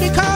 because